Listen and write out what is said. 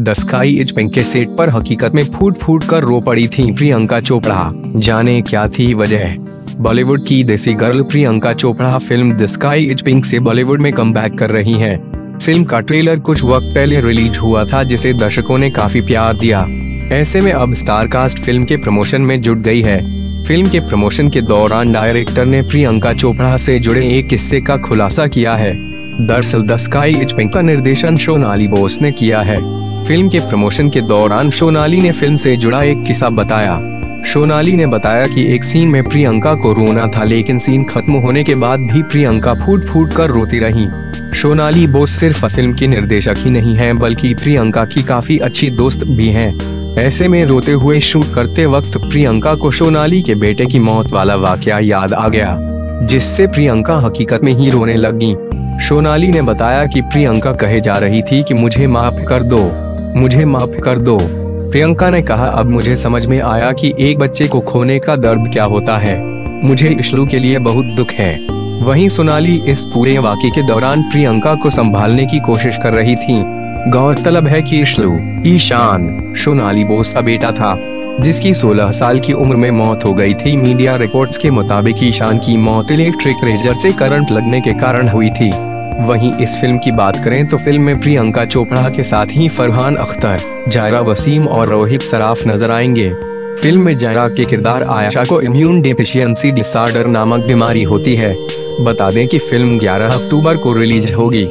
The sky is pink के set पर हकीकत में फूट फूट कर रो पड़ी थी प्रियंका चोपड़ा। जाने क्या थी वजह? बॉलीवुड की desi girl Priyanka Chopra film the sky is pink से बॉलीवुड में कम कर रही हैं। फ़िल्म का ट्रेलर कुछ वक्त पहले रिलीज़ हुआ था, जिसे दर्शकों ने काफ़ी प्यार दिया। ऐसे में अब स्टार कास्ट फ़िल्म के प्रमोशन में जुट गई है। फ़िल्म के प्रमोशन के दौरान डायरेक्टर ने प्रियंका चोपड़ा से जुड़े एक किस्से का खुलासा किया है। दरअसल द स्काई इज़ पिंक का निर्देशन सोनाली बोस ने किया है। फ़िल्म के प्रमोशन के दौरान सोनाली ने फ़िल्म से जुड़ा एक किस्सा बताया। सोनाली ने बताया कि एक सीन में प्रियंका को रोना था, लेकिन सीन खत्म होने के बाद भी प्रियंका फूट फूट कर रोती रही। सोनाली बोस सिर्फ़ फ़िल्म की निर्देशक ही नहीं है, बल्कि प्रियंका की काफ़ी अच्छी दोस्त भी हैं। ऐसे में रोते हुए शूट करते वक्त प्रियंका को सोनाली के बेटे की मौत वाला वाक्य याद आ गया, जिससे प्रियंका हकीकत में ही रोने लगी। सोनाली ने बताया कि प्रियंका कहे जा रही थी कि मुझे माफ़ कर दो। मुझे माफ़ कर दो। प्रियंका ने कहा, अब मुझे समझ में आया कि एक बच्चे को खोने का दर्द क्या होता है। मुझे इशलू के लिए बहुत दुख है। वहीं सोनाली इस पूरे वाक्य के दौरान प्रियंका को संभालने की कोशिश कर रही थी। गौरतलब है कि इशलू ईशान, सोनाली बोस का बेटा था, जिसकी 16 साल की उम्र में मौत हो गई थी। मीडिया रिपोर्ट्स के मुताबिक ईशान की मौत इलेक्ट्रिक रेजर से करंट लगने के कारण हुई थी। वहीं इस फ़िल्म की बात करें तो फ़िल्म में प्रियंका चोपड़ा के साथ ही फरहान अख्तर, जायरा वसीम और रोहित सराफ नज़र आएँगे। फ़िल्म में जायरा के किरदार आयशा को इम्यून डिफिशियंसी डिसऑर्डर नामक बीमारी होती है। बता दें कि फ़िल्म 11 अक्टूबर को रिलीज़ होगी।